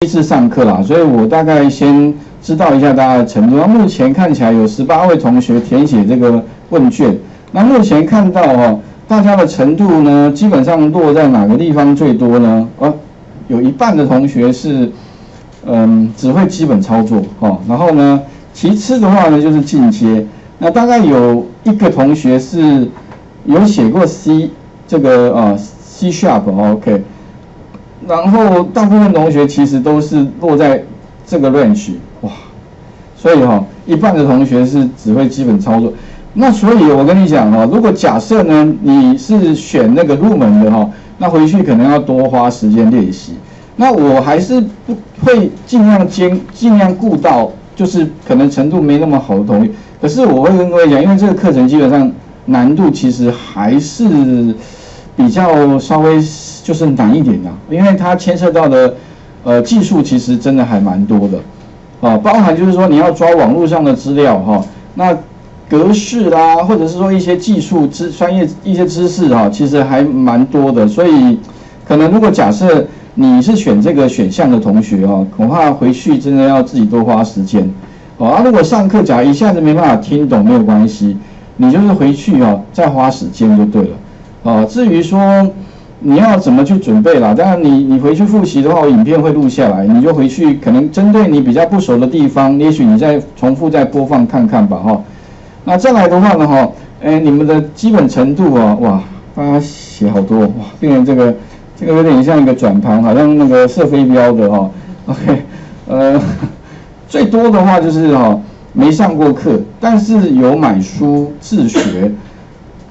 第一次上课啦，所以我大概先知道一下大家的程度。那目前看起来有十八位同学填写这个问卷，那目前看到哦，大家的程度呢，基本上落在哪个地方最多呢？啊，有一半的同学是，嗯，只会基本操作哦，然后呢，其次的话呢就是进阶，那大概有一个同学是有写过 C 这个啊 C sharp，OK。然后大部分同学其实都是落在这个 range，哇，所以哈，一半的同学是只会基本操作。那所以我跟你讲哈，如果假设呢你是选那个入门的哈，那回去可能要多花时间练习。那我还是不会尽量兼尽量顾到，就是可能程度没那么好的同学。可是我会跟各位讲，因为这个课程基本上难度其实还是比较稍微。就是难一点的，因为它牵涉到的，呃，技术其实真的还蛮多的，啊，包含就是说你要抓网络上的资料哈，那格式啦，或者是说一些技术知专业一些知识哈，其实还蛮多的，所以可能如果假设你是选这个选项的同学哦，恐怕回去真的要自己多花时间，啊，如果上课假如一下子没办法听懂没有关系，你就是回去哦再花时间就对了，啊，至于说。你要怎么去准备啦？当然，你你回去复习的话，我影片会录下来，你就回去可能针对你比较不熟的地方，也许你再重复再播放看看吧，哈。那再来的话呢，哈，哎，你们的基本程度啊，哇，大家写好多哇，变成这个这个有点像一个转盘，好像那个射飞镖的哈。OK，呃，最多的话就是哈，没上过课，但是有买书自学，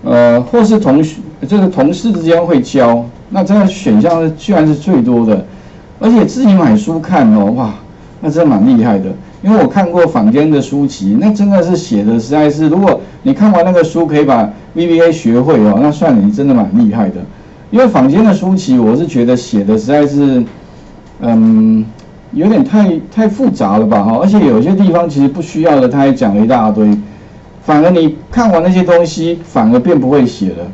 呃，或是同学。就是同事之间会教，那这个选项居然是最多的，而且自己买书看哦，哇，那真的蛮厉害的。因为我看过坊间的书籍，那真的是写的实在是，如果你看完那个书可以把 VBA 学会哦，那算你真的蛮厉害的。因为坊间的书籍，我是觉得写的实在是，嗯，有点太太复杂了吧哈，而且有些地方其实不需要的，他还讲了一大堆，反而你看完那些东西，反而变不会写了。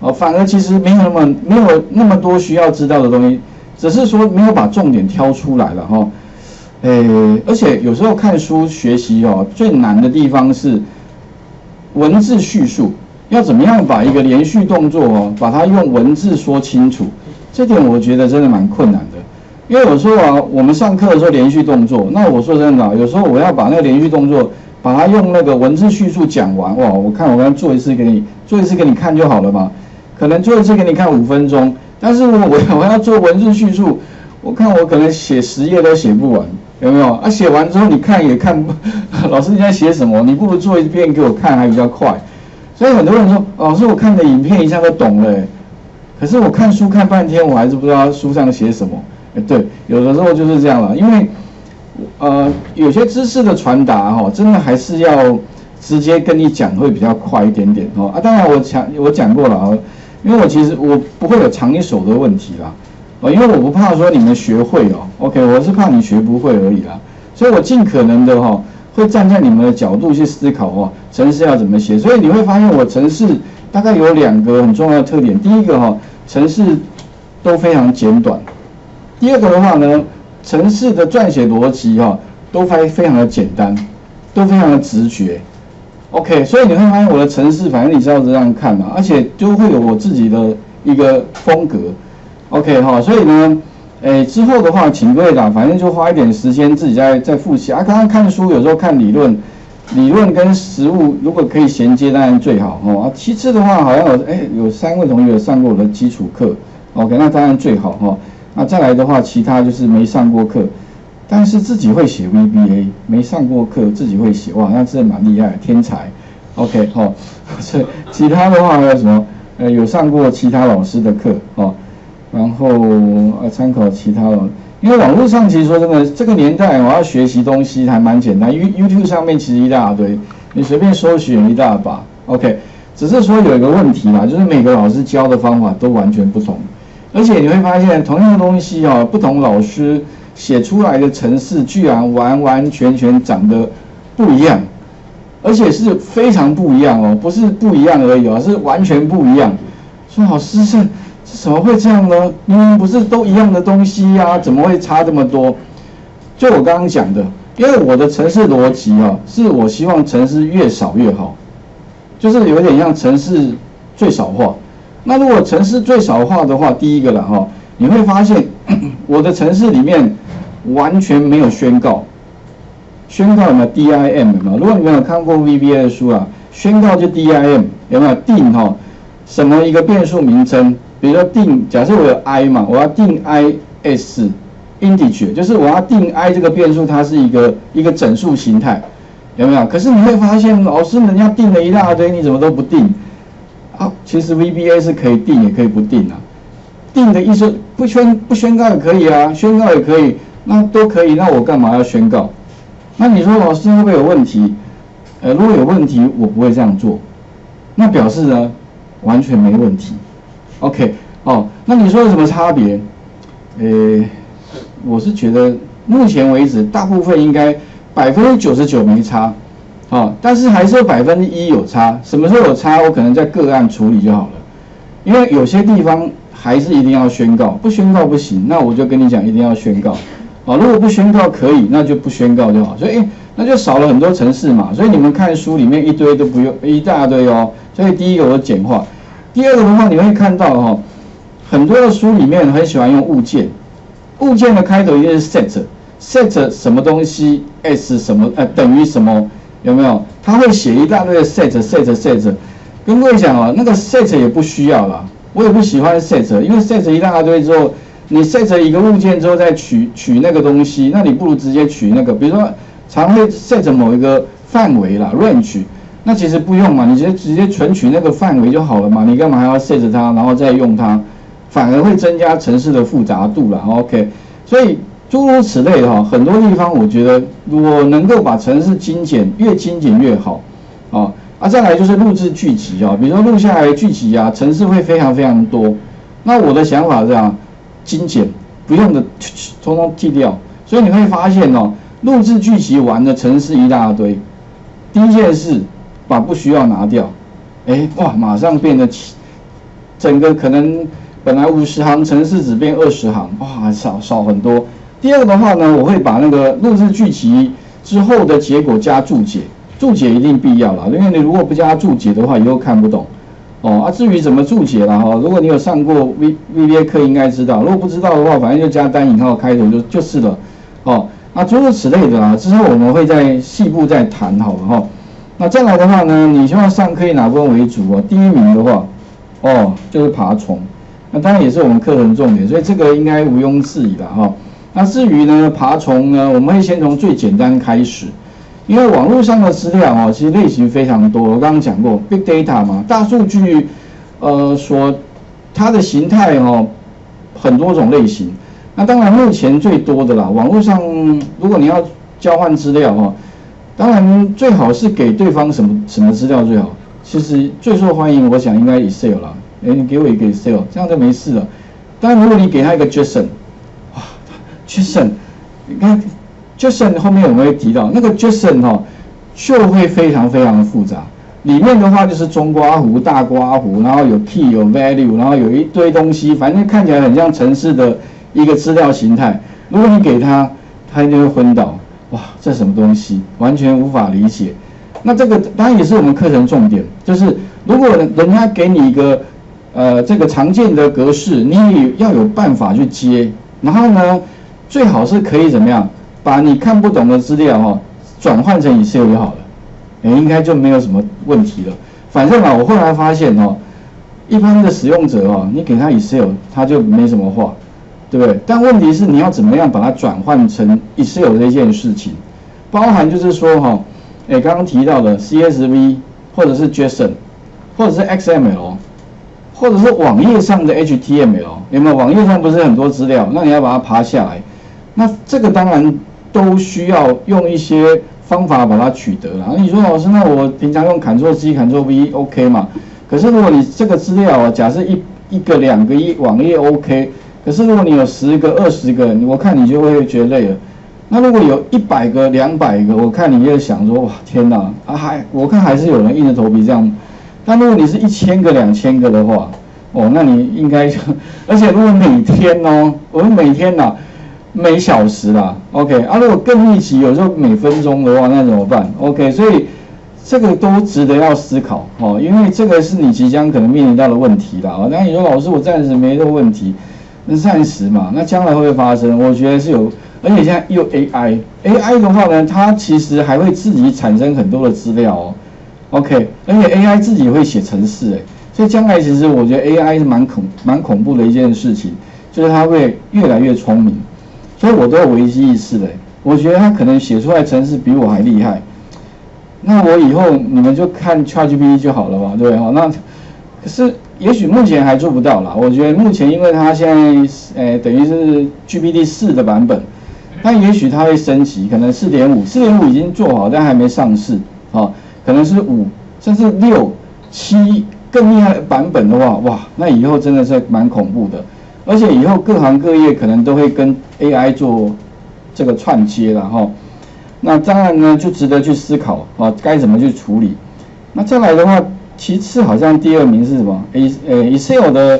哦，反而其实没有那么没有那么多需要知道的东西，只是说没有把重点挑出来了哈。诶，而且有时候看书学习哦，最难的地方是文字叙述，要怎么样把一个连续动作哦，把它用文字说清楚，这点我觉得真的蛮困难的。因为有时候啊，我们上课的时候连续动作，那我说真的，有时候我要把那个连续动作，把它用那个文字叙述讲完哇，我看我刚做一次给你做一次给你看就好了嘛。可能做一次给你看五分钟，但是我我 我要做文字叙述，我看我可能写十页都写不完，有没有？啊，写完之后你看也看不，老师你在写什么？你不如做一遍给我看还比较快。所以很多人说，老师我看的影片一下就懂了，可是我看书看半天我还是不知道书上写什么。哎，对，有的时候就是这样了，因为呃有些知识的传达哈，真的还是要直接跟你讲会比较快一点点哦。啊，当然我讲我讲过了啊。因为我其实我不会有藏一手的问题啦，哦，因为我不怕说你们学会哦，OK，我是怕你学不会而已啦，所以我尽可能的哈，会站在你们的角度去思考哦，程式要怎么写，所以你会发现我程式大概有两个很重要的特点，第一个哈，程式都非常简短，第二个的话呢，城市的撰写逻辑哈，都非非常的简单，都非常的直觉。OK，所以你会发现我的城市，反正你是要这样看嘛，而且就会有我自己的一个风格。OK 哈，所以呢，诶之后的话，请各位啦，反正就花一点时间自己在在复习啊。刚刚看书有时候看理论，理论跟实物如果可以衔接，当然最好哈。其次的话，好像有诶有三位同学上过我的基础课，OK，那当然最好哈。那再来的话，其他就是没上过课。但是自己会写 VBA，没上过课，自己会写，哇，那真的蛮厉害，天才。OK，好，所以其他的话还有什么？呃，有上过其他老师的课，哦，然后呃参考其他的，因为网络上其实说真的，这个年代我要学习东西还蛮简单，You YouTube 上面其实一大堆，你随便搜寻一大把。OK，只是说有一个问题啦，就是每个老师教的方法都完全不同，而且你会发现同样的东西啊，不同老师。写出来的程式居然完完全全长得不一样，而且是非常不一样哦，不是不一样而已哦，是完全不一样。说老师是怎么会这样呢？明明不是都一样的东西呀，怎么会差这么多就我刚刚讲的，因为我的城市逻辑啊，是我希望城市越少越好，就是有点像城市最少化。那如果城市最少化的话，第一个了哈，你会发现 我的城市里面完全没有宣告，宣告有没有 DIM 有没有？如果你没有看过 VBA 的书啊，宣告就 DIM 有没有定哈？什么一个变数名称？比如说定，假设我有 i 嘛，我要定 i s。integer 就是我要定 i 这个变数，它是一个一个整数形态，有没有？可是你会发现，老师人家定了一大堆，你怎么都不定？啊，其实 VBA 是可以定也可以不定啊。定的意思不宣不宣告也可以啊，宣告也可以，那都可以。那我干嘛要宣告？那你说老师会不会有问题？呃，如果有问题，我不会这样做。那表示呢，完全没问题。OK，哦，那你说有什么差别？呃。我是觉得目前为止，大部分应该百分之九十九没差，啊，但是还是有百分之一有差。什么时候有差？我可能在个案处理就好了，因为有些地方还是一定要宣告，不宣告不行。那我就跟你讲，一定要宣告，啊，如果不宣告可以，那就不宣告就好。所以那就少了很多城市嘛。所以你们看书里面一堆都不用一大堆哦。所以第一个我简化，第二个的话你会看到哈，很多的书里面很喜欢用物件。物件的开头一定是 set，set 什么东西 s 什么呃等于什么有没有？他会写一大堆 set，set，set。跟各位讲哦，那个 set 也不需要了，我也不喜欢 set，因为 set 一大堆之后，你 set 一个物件之后再取取那个东西，那你不如直接取那个，比如说常会 set 某一个范围啦，range，那其实不用嘛，你直接直接存取那个范围就好了嘛，你干嘛还要 set 它，然后再用它？反而会增加城市的复杂度了，OK，所以诸如此类的哈，很多地方我觉得如果能够把城市精简，越精简越好，啊，啊再来就是录制聚集啊，比如说录下来聚集啊，城市会非常非常多。那我的想法是这样，精简不用的，通通剃掉。所以你会发现哦，录制聚集完的城市一大堆，第一件事把不需要拿掉，哎哇，马上变得整个可能。本来五十行城市只变二十行，哇，少少很多。第二个的话呢，我会把那个录制剧集之后的结果加注解，注解一定必要了，因为你如果不加注解的话，以后看不懂。哦，啊，至于怎么注解了哈，如果你有上过 V V B A 课，应该知道。如果不知道的话，反正就加单引号开头就就是了。哦，那诸如此类的啦，之后我们会在细部再谈好了哈。那再来的话呢，你希望上课以哪部分为主啊？第一名的话，哦，就是爬虫。那当然也是我们课程重点，所以这个应该毋庸置疑的哈。那至于呢，爬虫呢，我们会先从最简单开始，因为网络上的资料哦，其实类型非常多。我刚刚讲过，big data 嘛，大数据，呃，说它的形态哦，很多种类型。那当然目前最多的啦，网络上如果你要交换资料哦，当然最好是给对方什么什么资料最好。其实最受欢迎，我想应该 Excel 啦。哎，你给我一个 Excel，这样就没事了。但如果你给他一个 JSON，，JSON，你看 JSON 后面我们会提到，那个 JSON 哈就会非常非常的复杂。里面的话就是中刮弧、大刮弧，然后有 key、有 value，然后有一堆东西，反正看起来很像城市的一个资料形态。如果你给他，他一定会昏倒。哇，这什么东西？完全无法理解。那这个当然也是我们课程重点，就是如果人家给你一个呃，这个常见的格式，你也要有办法去接，然后呢，最好是可以怎么样，把你看不懂的资料哈，转换成 Excel 就好了，哎，应该就没有什么问题了。反正啊，我后来发现哦，一般的使用者哦，你给他 Excel，他就没什么话，对不对？但问题是你要怎么样把它转换成 Excel 这件事情，包含就是说哈，哎，刚刚提到的 CSV 或者是 JSON 或者是 XML。或者是网页上的 HTML 有没有？网页上不是很多资料，那你要把它爬下来，那这个当然都需要用一些方法把它取得了。那你说老师，那我平常用 Ctrl C Ctrl V OK 嘛？可是如果你这个资料啊，假设一一个两个一网页 OK，可是如果你有十个二十个，我看你就会觉得累了。那如果有一百个两百个，我看你就想说哇天哪啊还我看还是有人硬着头皮这样。那如果你是一千个、两千个的话，哦，那你应该，而且如果每天哦，我们每天呐，每小时啦，OK 啊，如果更密集，有时候每分钟的话，那怎么办？OK，所以这个都值得要思考哦，因为这个是你即将可能面临到的问题啦。啊。那你说老师，我暂时没这个问题，那暂时嘛，那将来会不会发生？我觉得是有，而且现在又 AI，AI 的话呢，它其实还会自己产生很多的资料哦，OK，而且 AI 自己会写程式哎，所以将来其实我觉得 AI 是蛮恐蛮恐怖的一件事情，就是它会越来越聪明。所以我都有危机意识的，我觉得他可能写出来程式比我还厉害，那我以后你们就看 ChatGPT 就好了吧，对哈？那可是也许目前还做不到啦。我觉得目前因为它现在诶等于是 GPT 四的版本，但也许它会升级，可能四点五，四点五已经做好，但还没上市啊，可能是五甚至六七更厉害的版本的话，哇，那以后真的是蛮恐怖的。而且以后各行各业可能都会跟 AI 做这个串接了哈，那当然呢就值得去思考啊，该怎么去处理。那再来的话，其次好像第二名是什么？A 呃 Excel 的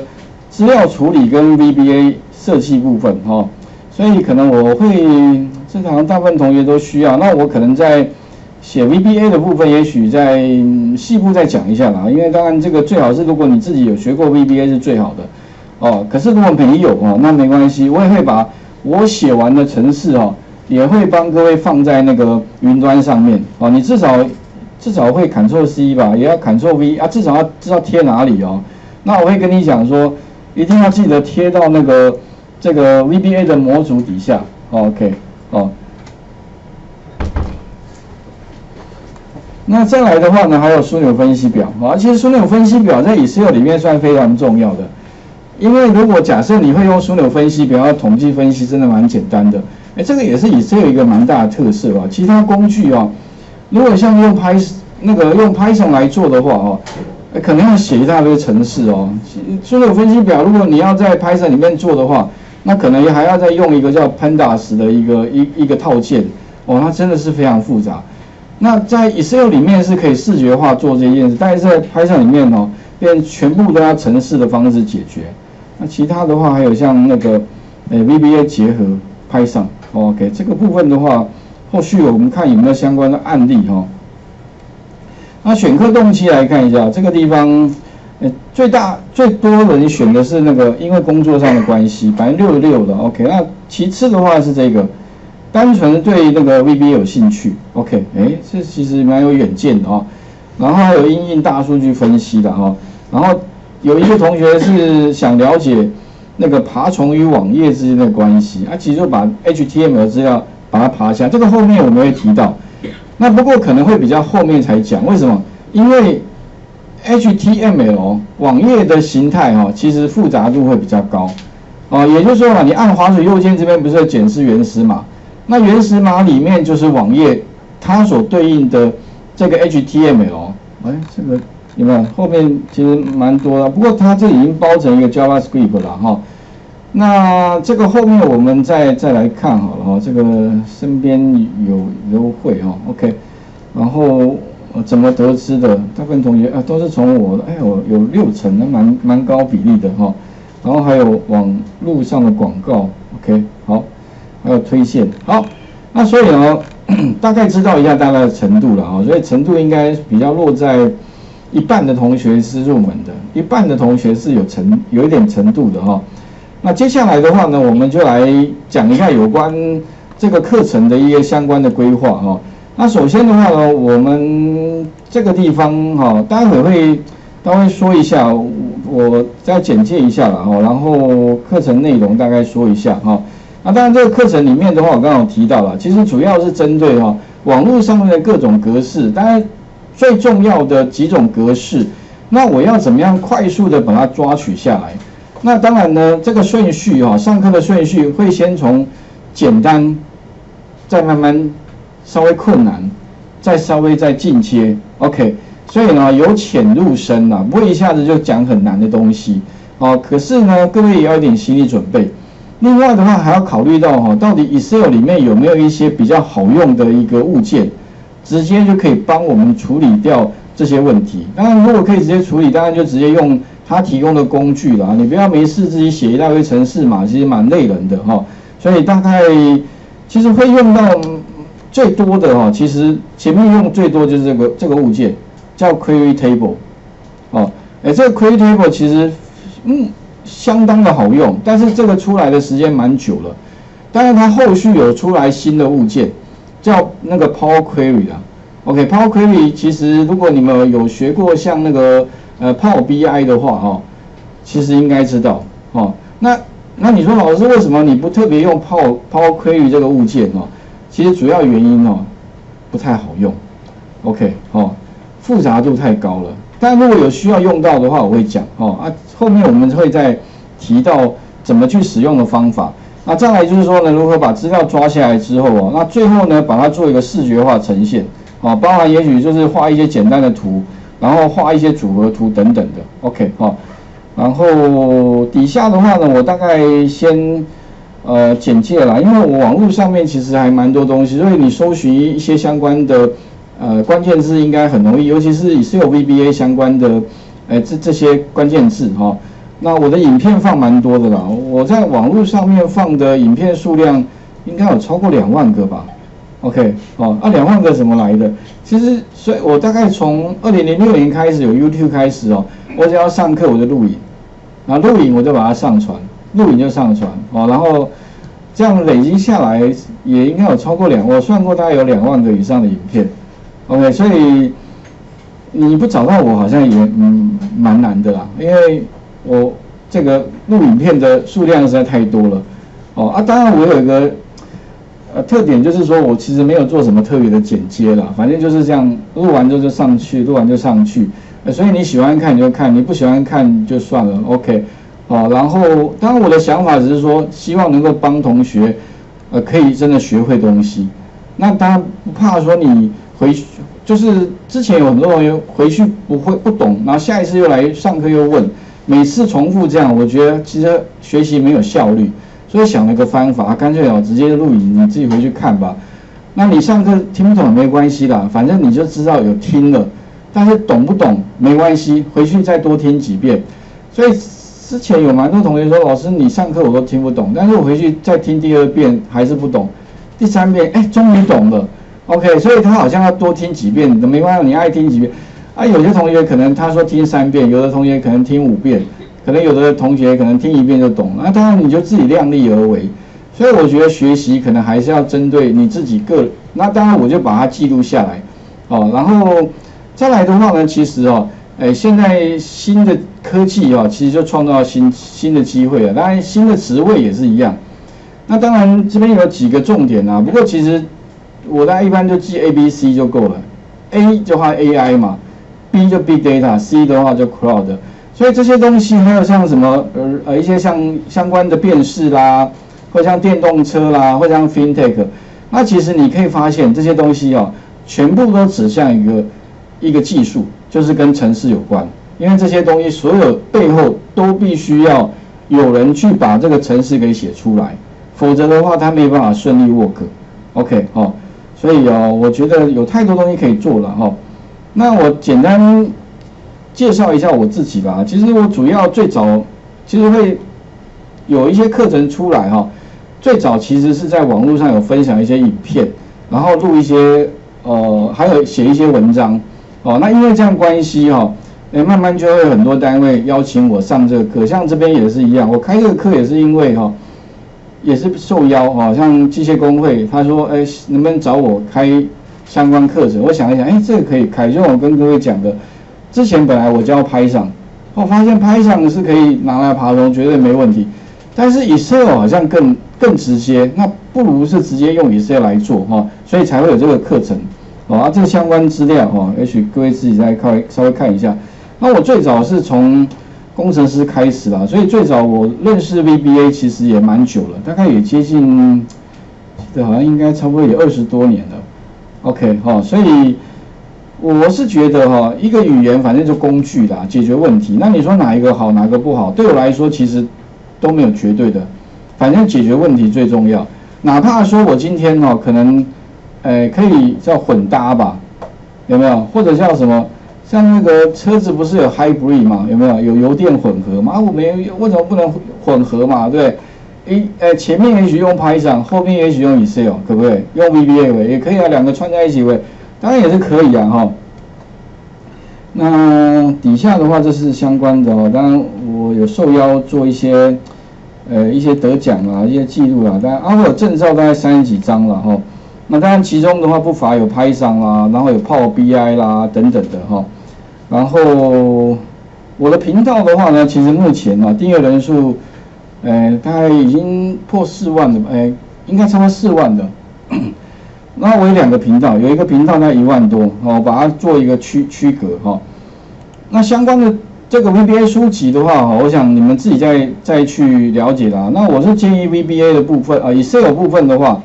资料处理跟 VBA 设计部分哈，所以可能我会，这好像大部分同学都需要。那我可能在写 VBA 的部分，也许在细部再讲一下啦，因为当然这个最好是如果你自己有学过 VBA 是最好的。哦，可是如果没有哦，那没关系，我也会把我写完的程式哦，也会帮各位放在那个云端上面哦。你至少至少会 Ctrl C 吧，也要 Ctrl V 啊，至少要知道贴哪里哦。那我会跟你讲说，一定要记得贴到那个这个 VBA 的模组底下。OK，哦。那再来的话呢，还有枢纽分析表啊，其实枢纽分析表在 Excel 里面算非常重要的。因为如果假设你会用枢纽分析，比方统计分析，真的蛮简单的。哎，这个也是以这一个蛮大的特色啊。其他工具啊，如果像用 Python 那个用 Python 来做的话哦，可能要写一大堆程式哦。枢纽分析表，如果你要在 Python 里面做的话，那可能还要再用一个叫 Pandas 的一个一一个套件哦，它真的是非常复杂。那在 Excel 里面是可以视觉化做这件事，但是在 Python 里面哦，变全部都要程式的方式解决。那其他的话还有像那个，呃，VBA 结合 Python，OK，这个部分的话，后续我们看有没有相关的案例哈。那选课动机来看一下，这个地方，呃，最大最多人选的是那个，因为工作上的关系，百分之六六的 OK。那其次的话是这个，单纯对那个 VBA 有兴趣，OK，哎，这其实蛮有远见的哦。然后还有应用大数据分析的哈，然后。有一个同学是想了解那个爬虫与网页之间的关系，啊，其实就把 HTML 资料把它爬下，这个后面我们会提到。那不过可能会比较后面才讲，为什么？因为 HTML 网页的形态哈，其实复杂度会比较高，啊，也就是说嘛，你按滑鼠右键这边不是检视原始码，那原始码里面就是网页它所对应的这个 HTML，哎，这个。有没有？后面其实蛮多的，不过它这已经包成一个 JavaScript 了哈。那这个后面我们再再来看好了哈。这个身边有优惠哈，OK。然后怎么得知的？大部分同学啊都是从我，哎我有六成，那蛮蛮高比例的哈。然后还有网络上的广告，OK。好，还有推荐。好，那所以呢，大概知道一下大概的程度了哈。所以程度应该比较落在。一半的同学是入门的，一半的同学是有程有一点程度的哈。那接下来的话呢，我们就来讲一下有关这个课程的一些相关的规划哈。那首先的话呢，我们这个地方哈，待会会待会说一下，我再简介一下了哈。然后课程内容大概说一下哈。那当然这个课程里面的话，我刚刚提到了，其实主要是针对哈网络上面的各种格式，当然。最重要的几种格式，那我要怎么样快速的把它抓取下来？那当然呢，这个顺序哈，上课的顺序会先从简单，再慢慢稍微困难，再稍微再进阶，OK。所以呢，由浅入深啊，不会一下子就讲很难的东西哦。可是呢，各位也要一点心理准备。另外的话，还要考虑到哈，到底 Excel 里面有没有一些比较好用的一个物件？直接就可以帮我们处理掉这些问题。当然，如果可以直接处理，当然就直接用他提供的工具啦。你不要没事自己写一大堆程式嘛，其实蛮累人的哈。所以大概其实会用到最多的哈，其实前面用最多就是这个这个物件叫 Query Table，哦，哎，这个 Query Table 其实嗯相当的好用，但是这个出来的时间蛮久了，但是它后续有出来新的物件叫那个 Power Query 啊，OK，Power Query 其实如果你们有学过像那个呃 Power BI 的话哈，其实应该知道哦，那。那你说老师为什么你不特别用 Power Power Query 这个物件哦？其实主要原因哦不太好用，OK 哦，复杂度太高了。但如果有需要用到的话，我会讲哦啊，后面我们会再提到怎么去使用的方法。那再来就是说呢，如何把资料抓下来之后啊，那最后呢把它做一个视觉化呈现啊，包含也许就是画一些简单的图，然后画一些组合图等等的，OK 哦。然后底下的话呢，我大概先呃简介啦，因为我网络上面其实还蛮多东西，所以你搜寻一些相关的呃关键字应该很容易，尤其是以 C O V B A 相关的呃这这些关键字哈。那我的影片放蛮多的啦，我在网络上面放的影片数量应该有超过两万个吧。OK，哦，啊两万个怎么来的？其实所以我大概从二零零六年开始有 YouTube 开始哦，我只要上课我就录影。然后录影我就把它上传，录影就上传哦，然后这样累积下来也应该有超过两，我算过大概有两万个以上的影片，OK，所以你不找到我好像也嗯蛮难的啦，因为我这个录影片的数量实在太多了，哦啊，当然我有一个呃特点就是说我其实没有做什么特别的剪接啦，反正就是这样录完之后就上去，录完就上去。所以你喜欢看你就看，你不喜欢看就算了，OK，好。然后当然我的想法只是说，希望能够帮同学，呃，可以真的学会东西。那当然不怕说你回去，就是之前有很多同学回去不会不懂，然后下一次又来上课又问，每次重复这样，我觉得其实学习没有效率。所以想了个方法，干脆哦直接录影，你自己回去看吧。那你上课听不懂没关系啦，反正你就知道有听了。但是懂不懂没关系，回去再多听几遍。所以之前有蛮多同学说，老师你上课我都听不懂，但是我回去再听第二遍还是不懂，第三遍哎终于懂了。OK，所以他好像要多听几遍，没关系，你爱听几遍。啊，有些同学可能他说听三遍，有的同学可能听五遍，可能有的同学可能听一遍就懂了。那当然你就自己量力而为。所以我觉得学习可能还是要针对你自己个。那当然我就把它记录下来，哦，然后。再来的话呢，其实哦，哎，现在新的科技哦，其实就创造新新的机会了。当然，新的职位也是一样。那当然这边有几个重点啊。不过其实我大家一般就记 A、B、C 就够了。A 就话 AI 嘛，B 就 B Data，C 的话就 Cloud。所以这些东西还有像什么呃呃一些像相关的辨识啦，或像电动车啦，或像 FinTech，那其实你可以发现这些东西哦，全部都指向一个。一个技术就是跟城市有关，因为这些东西所有背后都必须要有人去把这个城市给写出来，否则的话它没办法顺利 work。OK 哦，所以哦，我觉得有太多东西可以做了哈。那我简单介绍一下我自己吧。其实我主要最早其实会有一些课程出来哈，最早其实是在网络上有分享一些影片，然后录一些呃，还有写一些文章。哦，那因为这样关系哈，诶，慢慢就会很多单位邀请我上这个课，像这边也是一样，我开这个课也是因为哈，也是受邀哈，像机械工会他说，哎，能不能找我开相关课程？我想一想，哎，这个可以开，就我跟各位讲的，之前本来我教拍上，我发现拍上是可以拿来爬虫，绝对没问题，但是 Excel 好像更更直接，那不如是直接用 Excel 来做哈，所以才会有这个课程。啊，这个相关资料哈，也许各位自己再看稍微看一下。那我最早是从工程师开始啦，所以最早我认识 VBA 其实也蛮久了，大概也接近，这好像应该差不多也二十多年了。OK 哈，所以我是觉得哈，一个语言反正就工具啦，解决问题。那你说哪一个好，哪个不好？对我来说其实都没有绝对的，反正解决问题最重要。哪怕说我今天哈可能。哎，可以叫混搭吧？有没有？或者叫什么？像那个车子不是有 hybrid 嘛？有没有？有油电混合嘛？啊，我们为什么不能混合嘛？对一呃前面也许用 Python，后面也许用 Excel，可不可以？用 VBA 也可以啊，两个串在一起喂，当然也是可以啊哈。那底下的话，这是相关的哦。当然我有受邀做一些呃一些得奖啊，一些记录啊。当然啊，我有证照大概三十几张了哈。那当然其中的话不乏有 Python 啦，然后有 Power BI 啦等等的哈。然后我的频道的话呢，其实目前啊订阅人数，呃大概已经破四万的，哎应该超过四万的。那我有两个频道，有一个频道在一万多，哦，把它做一个区区隔哈。那相关的这个 VBA 书籍的话，哈，我想你们自己再再去了解啦。那我是建议 VBA 的部分啊，Excel 部分的话，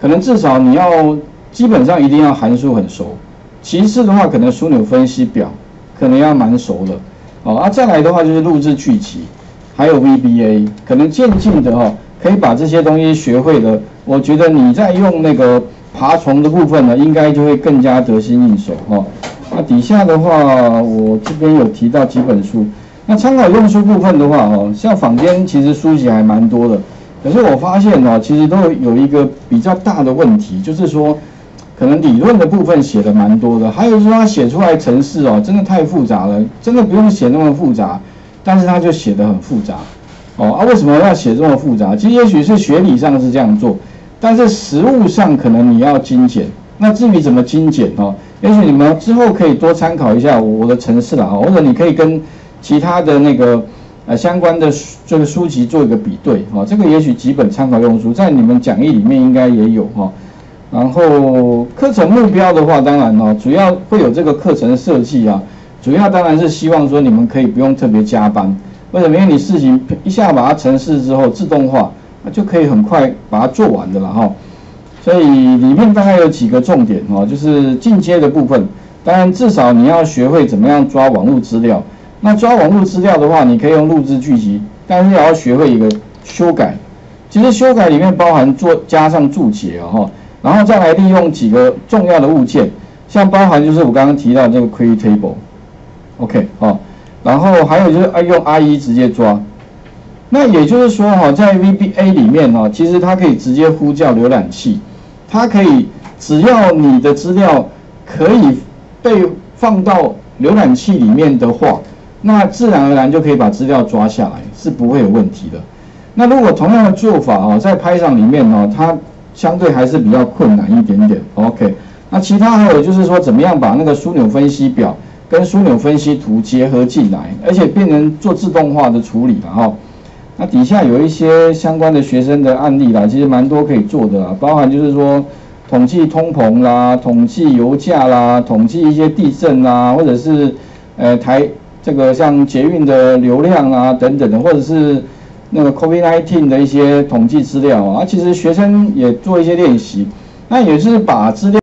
可能至少你要基本上一定要函数很熟。其次的话，可能枢纽分析表可能要蛮熟的。哦，啊，再来的话就是录制剧集，还有 VBA，可能渐进的哈，可以把这些东西学会的。我觉得你在用那个。爬虫的部分呢，应该就会更加得心应手哈。那底下的话，我这边有提到几本书。那参考用书部分的话，哦，像坊间其实书籍还蛮多的，可是我发现哦，其实都有一个比较大的问题，就是说，可能理论的部分写的蛮多的，还有说他写出来程式哦，真的太复杂了，真的不用写那么复杂，但是他就写的很复杂。哦啊，为什么要写这么复杂？其实也许是学理上是这样做。但是实物上可能你要精简，那至于怎么精简哦，也许你们之后可以多参考一下我的城市啦，或者你可以跟其他的那个呃相关的这个书籍做一个比对哦，这个也许几本参考用书在你们讲义里面应该也有哈。然后课程目标的话，当然哦，主要会有这个课程设计啊，主要当然是希望说你们可以不用特别加班，为什么？因为你事情一下把它程式之后自动化。那就可以很快把它做完的了哈，所以里面大概有几个重点哈，就是进阶的部分，当然至少你要学会怎么样抓网络资料。那抓网络资料的话，你可以用录制剧集，但是也要学会一个修改。其实修改里面包含做加上注解哈，然后再来利用几个重要的物件，像包含就是我刚刚提到这个 create OK，哦，然后还有就是用 IE 直接抓。那也就是说，哈，在 VBA 里面，哈，其实它可以直接呼叫浏览器，它可以只要你的资料可以被放到浏览器里面的话，那自然而然就可以把资料抓下来，是不会有问题的。那如果同样的做法，哦，在 Python 里面，呢，它相对还是比较困难一点点。OK，那其他还有就是说，怎么样把那个枢纽分析表跟枢纽分析图结合进来，而且变成做自动化的处理了，哈。那底下有一些相关的学生的案例啦，其实蛮多可以做的啦，包含就是说统计通膨啦，统计油价啦，统计一些地震啦，或者是呃台这个像捷运的流量啊等等的，或者是那个 COVID-19 的一些统计资料啊，其实学生也做一些练习，那也是把资料。